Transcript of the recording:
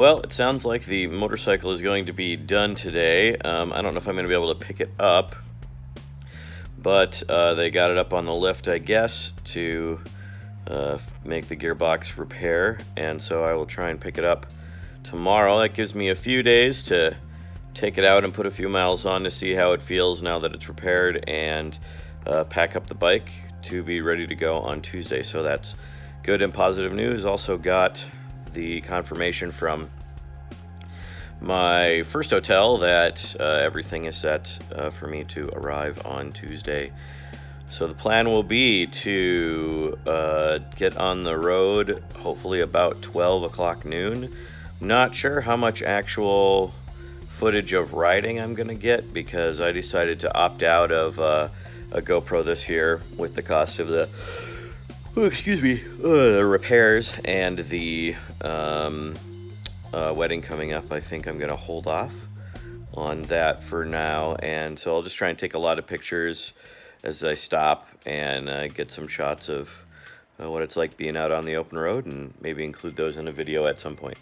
Well, it sounds like the motorcycle is going to be done today. Um, I don't know if I'm going to be able to pick it up, but uh, they got it up on the lift, I guess, to uh, make the gearbox repair, and so I will try and pick it up tomorrow. That gives me a few days to take it out and put a few miles on to see how it feels now that it's repaired and uh, pack up the bike to be ready to go on Tuesday. So that's good and positive news. Also got the confirmation from my first hotel that uh, everything is set uh, for me to arrive on Tuesday. So the plan will be to uh, get on the road hopefully about 12 o'clock noon. Not sure how much actual footage of riding I'm gonna get because I decided to opt out of uh, a GoPro this year with the cost of the oh, excuse me uh, the repairs and the um, uh, wedding coming up. I think I'm gonna hold off on that for now and so I'll just try and take a lot of pictures as I stop and uh, get some shots of uh, what it's like being out on the open road and maybe include those in a video at some point.